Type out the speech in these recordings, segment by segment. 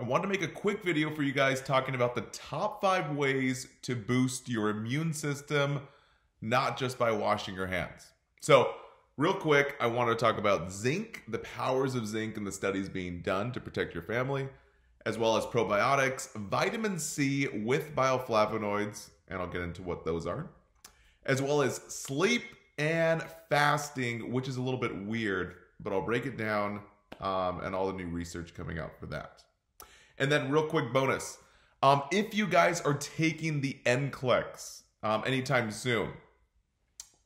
I want to make a quick video for you guys talking about the top five ways to boost your immune system, not just by washing your hands. So, real quick, I want to talk about zinc, the powers of zinc and the studies being done to protect your family, as well as probiotics, vitamin C with bioflavonoids, and I'll get into what those are, as well as sleep and fasting, which is a little bit weird, but I'll break it down um, and all the new research coming out for that. And then, real quick bonus um, if you guys are taking the NCLEX um, anytime soon,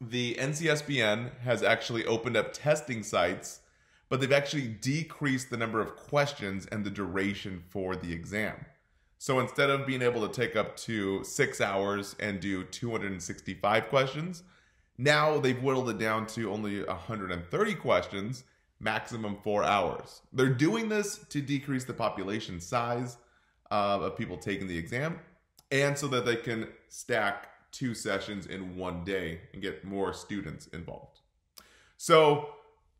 the NCSBN has actually opened up testing sites, but they've actually decreased the number of questions and the duration for the exam. So instead of being able to take up to six hours and do 265 questions, now they've whittled it down to only 130 questions maximum four hours. They're doing this to decrease the population size uh, of people taking the exam and so that they can stack two sessions in one day and get more students involved. So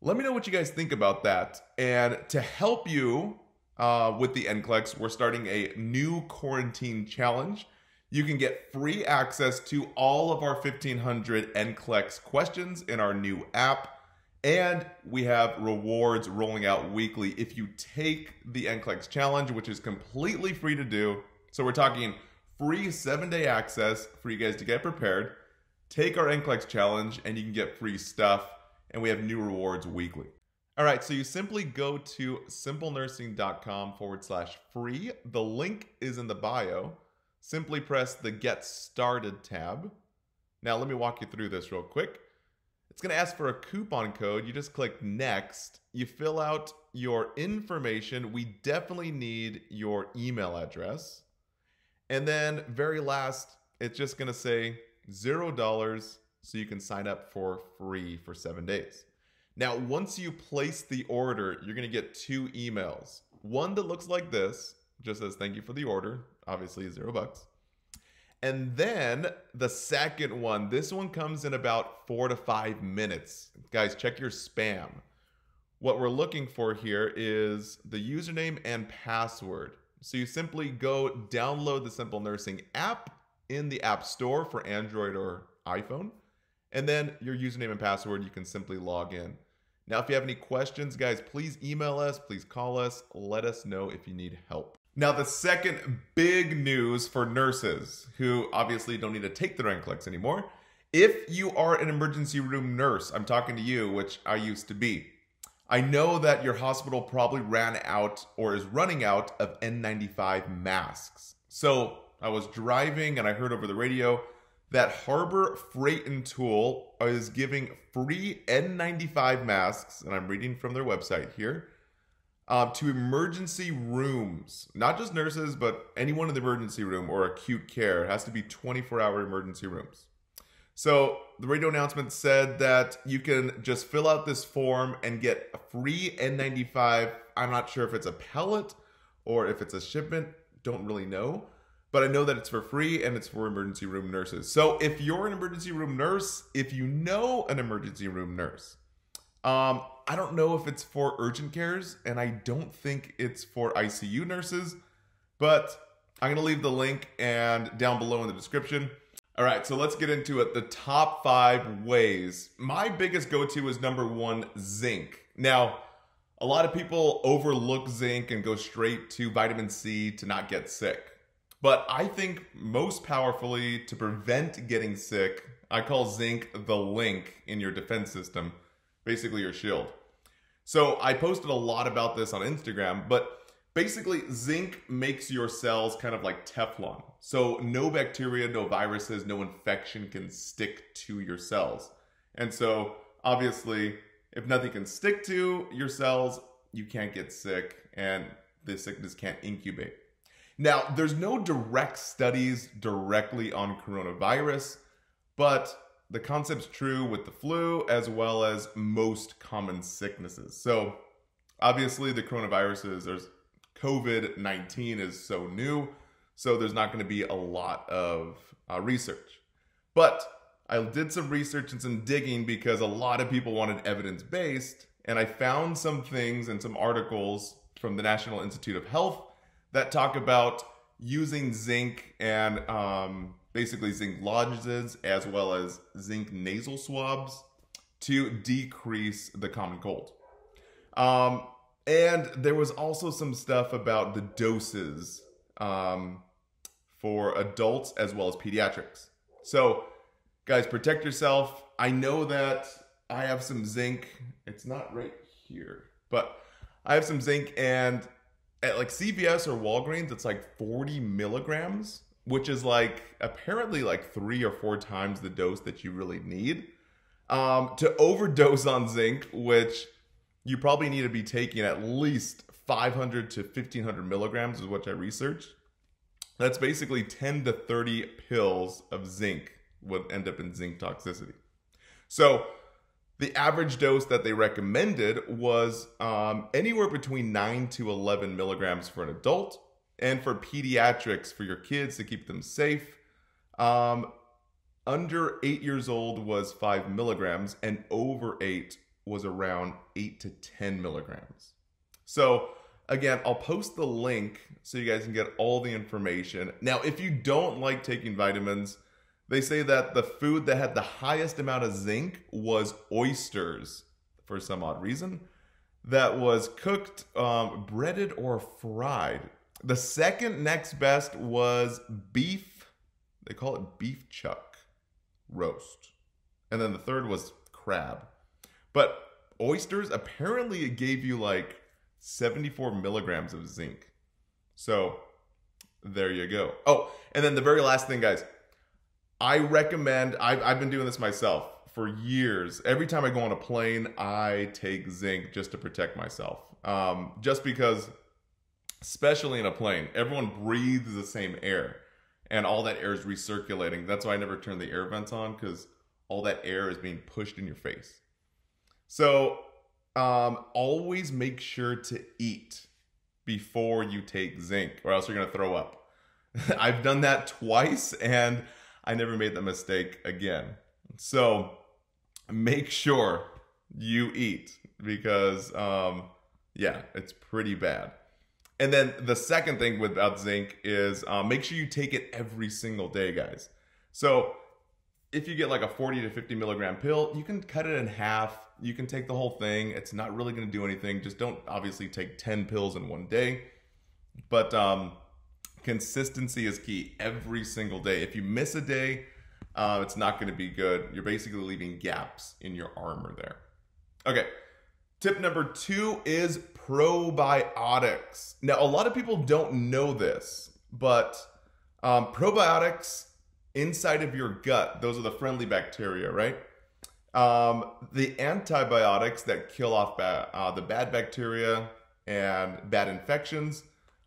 let me know what you guys think about that. And to help you uh, with the NCLEX, we're starting a new quarantine challenge. You can get free access to all of our 1500 NCLEX questions in our new app. And we have rewards rolling out weekly if you take the NCLEX challenge, which is completely free to do. So we're talking free seven day access for you guys to get prepared. Take our NCLEX challenge and you can get free stuff. And we have new rewards weekly. All right, so you simply go to simplenursing.com forward slash free. The link is in the bio. Simply press the Get Started tab. Now, let me walk you through this real quick. It's going to ask for a coupon code. You just click next. You fill out your information. We definitely need your email address. And then very last, it's just going to say $0 so you can sign up for free for 7 days. Now, once you place the order, you're going to get two emails. One that looks like this, just says thank you for the order, obviously 0 bucks. And then the second one, this one comes in about four to five minutes. Guys, check your spam. What we're looking for here is the username and password. So you simply go download the Simple Nursing app in the App Store for Android or iPhone. And then your username and password, you can simply log in. Now, if you have any questions, guys, please email us, please call us, let us know if you need help. Now, the second big news for nurses who obviously don't need to take their NCLEX anymore. If you are an emergency room nurse, I'm talking to you, which I used to be. I know that your hospital probably ran out or is running out of N95 masks. So I was driving and I heard over the radio that Harbor Freight and Tool is giving free N95 masks, and I'm reading from their website here uh, to emergency rooms. Not just nurses, but anyone in the emergency room or acute care. It has to be 24 hour emergency rooms. So the radio announcement said that you can just fill out this form and get a free N95. I'm not sure if it's a pellet or if it's a shipment, don't really know. But I know that it's for free and it's for emergency room nurses. So if you're an emergency room nurse, if you know an emergency room nurse, um, I don't know if it's for urgent cares, and I don't think it's for ICU nurses, but I'm to leave the link and down below in the description. All right, so let's get into it. The top five ways. My biggest go to is number one, zinc. Now, a lot of people overlook zinc and go straight to vitamin C to not get sick. But I think most powerfully to prevent getting sick, I call zinc the link in your defense system, basically your shield. So I posted a lot about this on Instagram, but basically zinc makes your cells kind of like Teflon. So no bacteria, no viruses, no infection can stick to your cells. And so obviously, if nothing can stick to your cells, you can't get sick and the sickness can't incubate. Now, there's no direct studies directly on coronavirus, but the concept's true with the flu as well as most common sicknesses. So, obviously, the coronaviruses, there's COVID 19 is so new, so there's not going to be a lot of uh, research. But I did some research and some digging because a lot of people wanted evidence based, and I found some things and some articles from the National Institute of Health that talk about using zinc and um, basically zinc lozenges as well as zinc nasal swabs to decrease the common cold. Um, and there was also some stuff about the doses um, for adults as well as pediatrics. So, guys, protect yourself. I know that I have some zinc. It's not right here, but I have some zinc, and at like CVS or Walgreens, it's like 40 milligrams, which is like apparently like three or four times the dose that you really need. Um, to overdose on zinc, which you probably need to be taking at least 500 to 1500 milligrams, is what I researched. That's basically 10 to 30 pills of zinc would end up in zinc toxicity. So, the average dose that they recommended was um, anywhere between 9 to 11 milligrams for an adult, and for pediatrics, for your kids to keep them safe, um, under 8 years old was 5 milligrams, and over 8 was around 8 to 10 milligrams. So, again, I'll post the link so you guys can get all the information. Now, if you don't like taking vitamins, they say that the food that had the highest amount of zinc was oysters for some odd reason that was cooked, um, breaded, or fried. The second next best was beef. They call it beef chuck roast. And then the third was crab. But oysters, apparently, it gave you like 74 milligrams of zinc. So there you go. Oh, and then the very last thing, guys. I recommend, I've, I've been doing this myself for years. Every time I go on a plane, I take zinc just to protect myself. Um, just because, especially in a plane, everyone breathes the same air and all that air is recirculating. That's why I never turn the air vents on because all that air is being pushed in your face. So um, always make sure to eat before you take zinc or else you're going to throw up. I've done that twice and I never made the mistake again. So make sure you eat because, um, yeah, it's pretty bad. And then the second thing without zinc is um, make sure you take it every single day, guys. So if you get like a 40 to 50 milligram pill, you can cut it in half. You can take the whole thing. It's not really going to do anything. Just don't obviously take 10 pills in one day. But um, consistency is key every single day. If you miss a day, uh, it's not going to be good. You're basically leaving gaps in your armor there. Okay. Tip number two is probiotics. Now, a lot of people don't know this, but um, probiotics inside of your gut, those are the friendly bacteria, right? Um, the antibiotics that kill off ba- uh, the bad bacteria and bad infections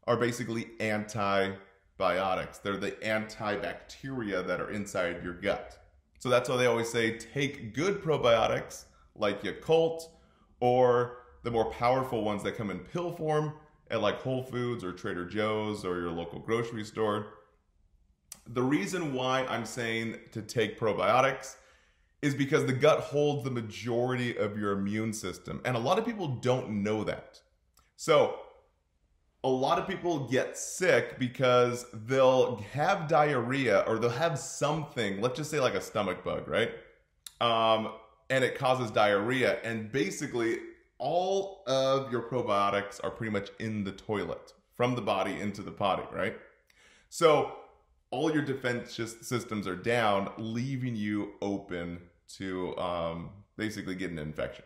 are basically antibiotics. They're the antibacteria that are inside your gut. So that's why they always say take good probiotics like Yakult or the more powerful ones that come in pill form at like Whole Foods or Trader Joe's or your local grocery store. The reason why I'm saying to take probiotics is because the gut holds the majority of your immune system. And a lot of people don't know that. So, a lot of people get sick because they'll have diarrhea or they'll have something, let's just say like a stomach bug, right? Um, and it causes diarrhea. And basically, all of your probiotics are pretty much in the toilet from the body into the potty, right? So, all your defense systems are down, leaving you open to um, basically get an infection.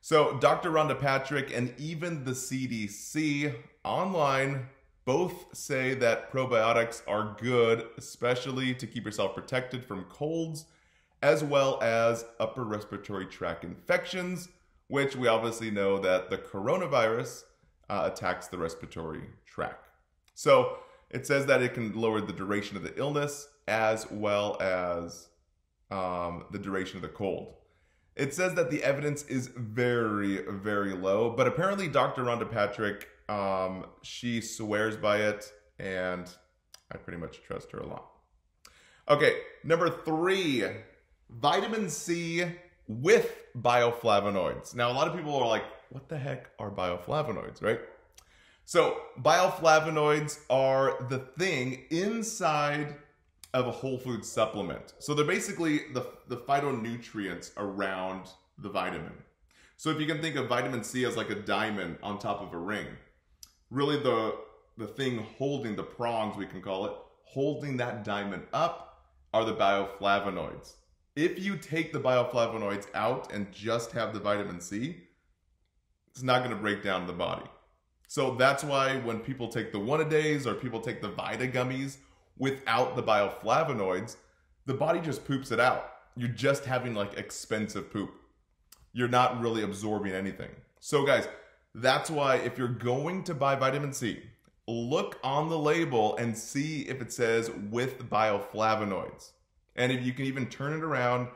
So, Dr. Rhonda Patrick and even the CDC online both say that probiotics are good, especially to keep yourself protected from colds as well as upper respiratory tract infections, which we obviously know that the coronavirus uh, attacks the respiratory tract. So, it says that it can lower the duration of the illness as well as um, the duration of the cold. It says that the evidence is very, very low, but apparently Dr. Rhonda Patrick, um, she swears by it, and I pretty much trust her a lot. Okay, number three, vitamin C with bioflavonoids. Now, a lot of people are like, what the heck are bioflavonoids, right? So, bioflavonoids are the thing inside of a whole food supplement. So, they're basically the, the phytonutrients around the vitamin. So, if you can think of vitamin C as like a diamond on top of a ring, really the, the thing holding the prongs, we can call it, holding that diamond up are the bioflavonoids. If you take the bioflavonoids out and just have the vitamin C, it's not going to break down the body. So that's why when people take the one a days or people take the Vita gummies without the bioflavonoids, the body just poops it out. You're just having like expensive poop. You're not really absorbing anything. So, guys, that's why if you're going to buy vitamin C, look on the label and see if it says with bioflavonoids. And if you can even turn it around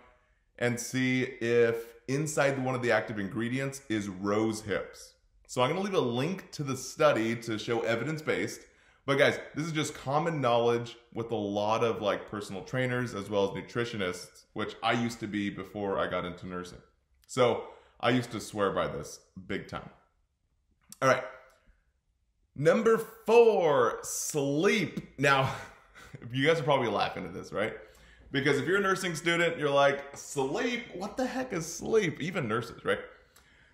and see if inside one of the active ingredients is rose hips. So I'm going to leave a link to the study to show evidence based. But guys, this is just common knowledge with a lot of like personal trainers as well as nutritionists, which I used to be before I got into nursing. So I used to swear by this big time. All right. Number four, sleep. Now, you guys are probably laughing at this, right? Because if you're a nursing student, you're like, sleep? What the heck is sleep? Even nurses, right?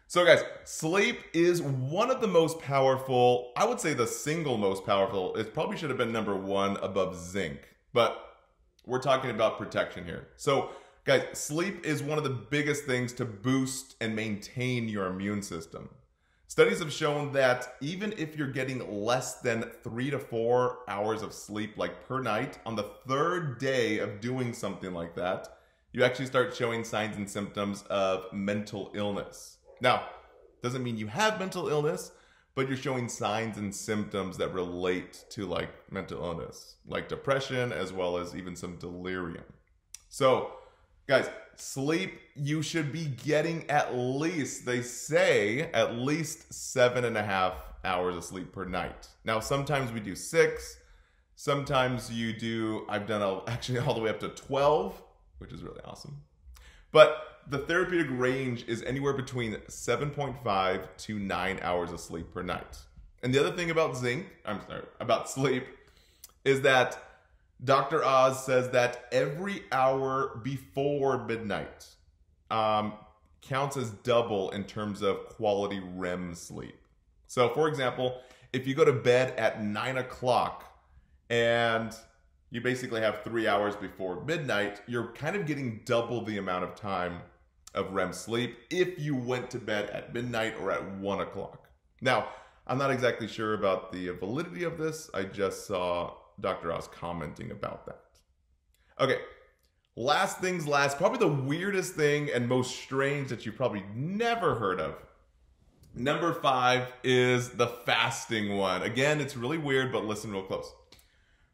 So, guys, sleep is one of the most powerful, I would say the single most powerful. It probably should have been number one above zinc, but we're talking about protection here. So, guys, sleep is one of the biggest things to boost and maintain your immune system. Studies have shown that even if you're getting less than three to four hours of sleep, like per night, on the third day of doing something like that, you actually start showing signs and symptoms of mental illness. Now, doesn't mean you have mental illness, but you're showing signs and symptoms that relate to like mental illness, like depression, as well as even some delirium. So, guys, sleep, you should be getting at least, they say, at least seven and a half hours of sleep per night. Now, sometimes we do six, sometimes you do, I've done a, actually all the way up to 12, which is really awesome. But the therapeutic range is anywhere between 7.5 to 9 hours of sleep per night. And the other thing about zinc, I'm sorry, about sleep, is that Dr. Oz says that every hour before midnight um, counts as double in terms of quality REM sleep. So, for example, if you go to bed at 9 o'clock and you basically have three hours before midnight, you're kind of getting double the amount of time of REM sleep if you went to bed at midnight or at one o'clock. Now, I'm not exactly sure about the validity of this. I just saw Dr. Oz commenting about that. Okay, last things last, probably the weirdest thing and most strange that you probably never heard of. Number five is the fasting one. Again, it's really weird, but listen real close.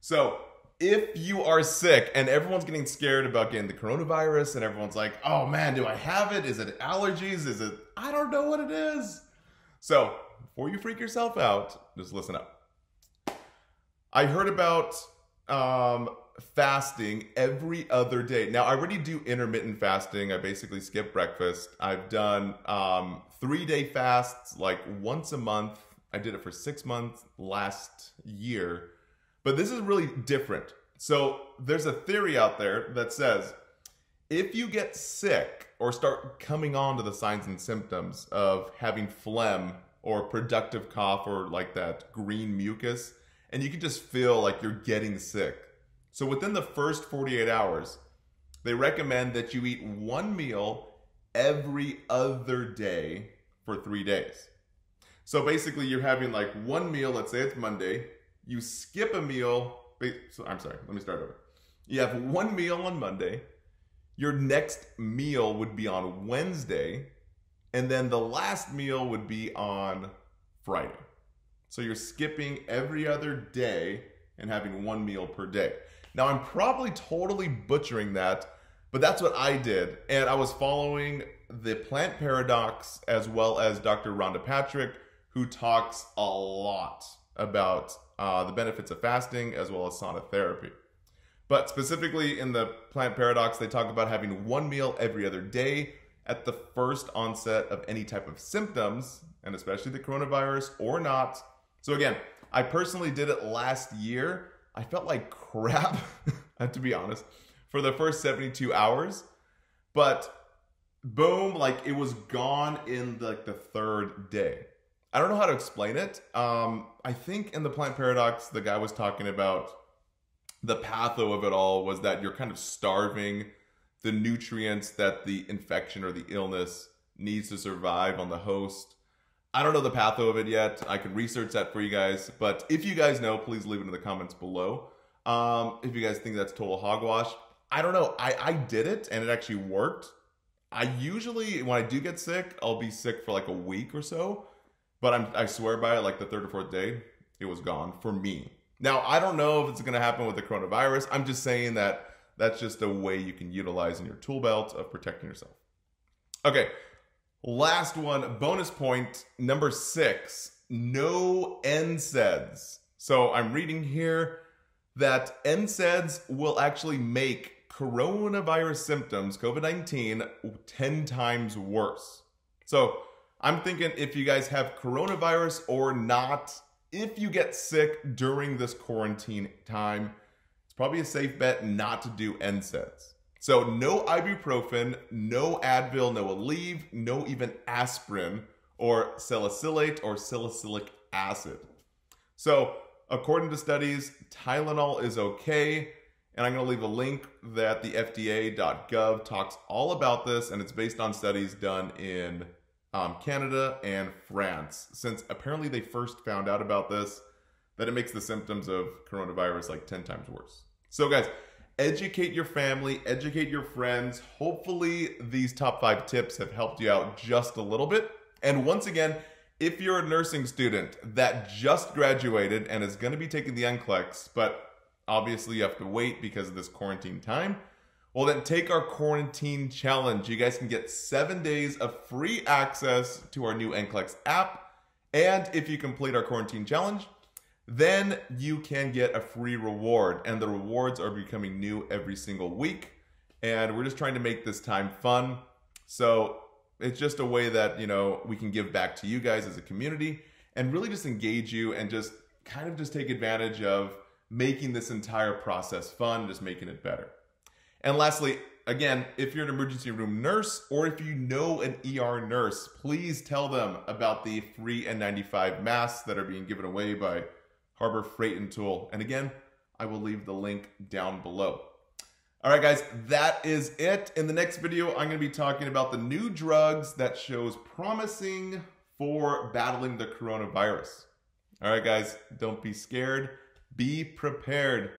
So, if you are sick and everyone's getting scared about getting the coronavirus and everyone's like, oh man, do I have it? Is it allergies? Is it, I don't know what it is. So before you freak yourself out, just listen up. I heard about um, fasting every other day. Now, I already do intermittent fasting. I basically skip breakfast. I've done um, three day fasts like once a month. I did it for six months last year. But this is really different. So there's a theory out there that says if you get sick or start coming on to the signs and symptoms of having phlegm or productive cough or like that green mucus, and you can just feel like you're getting sick. So within the first 48 hours, they recommend that you eat one meal every other day for three days. So basically, you're having like one meal, let's say it's Monday, you skip a meal. I'm sorry, let me start over. You have one meal on Monday. Your next meal would be on Wednesday. And then the last meal would be on Friday. So you're skipping every other day and having one meal per day. Now, I'm probably totally butchering that, but that's what I did. And I was following the plant paradox as well as Dr. Rhonda Patrick, who talks a lot about uh, the benefits of fasting as well as sauna therapy. But specifically in the plant paradox, they talk about having one meal every other day at the first onset of any type of symptoms, and especially the coronavirus or not. So again, I personally did it last year. I felt like crap, to be honest, for the first 72 hours. But boom, like it was gone in the, like the third day. I don't know how to explain it. Um, I think in the plant paradox, the guy was talking about the patho of it all was that you're kind of starving the nutrients that the infection or the illness needs to survive on the host. I don't know the path of it yet. I can research that for you guys. But if you guys know, please leave it in the comments below. Um, if you guys think that's total hogwash, I don't know. I, I did it and it actually worked. I usually, when I do get sick, I'll be sick for like a week or so. But I'm, I swear by it, like the third or fourth day, it was gone for me. Now, I don't know if it's going to happen with the coronavirus. I'm just saying that that's just a way you can utilize in your tool belt of protecting yourself. Okay, last one, bonus point number six no NSAIDs. So I'm reading here that NSAIDs will actually make coronavirus symptoms, COVID 19, 10 times worse. So I'm thinking if you guys have coronavirus or not, if you get sick during this quarantine time, it's probably a safe bet not to do NSAIDs. So no ibuprofen, no Advil, no Aleve, no even aspirin or salicylate or salicylic acid. So according to studies, Tylenol is okay. And I'm going to leave a link that the FDA.gov talks all about this, and it's based on studies done in um, Canada and France, since apparently they first found out about this, that it makes the symptoms of coronavirus like 10 times worse. So, guys, educate your family, educate your friends. Hopefully, these top five tips have helped you out just a little bit. And once again, if you're a nursing student that just graduated and is going to be taking the NCLEX, but obviously you have to wait because of this quarantine time, well, then take our quarantine challenge. You guys can get seven days of free access to our new NCLEX app. And if you complete our quarantine challenge, then you can get a free reward. And the rewards are becoming new every single week. And we're just trying to make this time fun. So it's just a way that, you know, we can give back to you guys as a community and really just engage you and just kind of just take advantage of making this entire process fun, just making it better. And lastly, again, if you're an emergency room nurse or if you know an ER nurse, please tell them about the free N95 masks that are being given away by Harbor Freight and Tool. And again, I will leave the link down below. All right, guys, that is it. In the next video, I'm going to be talking about the new drugs that shows promising for battling the coronavirus. All right, guys, don't be scared. Be prepared.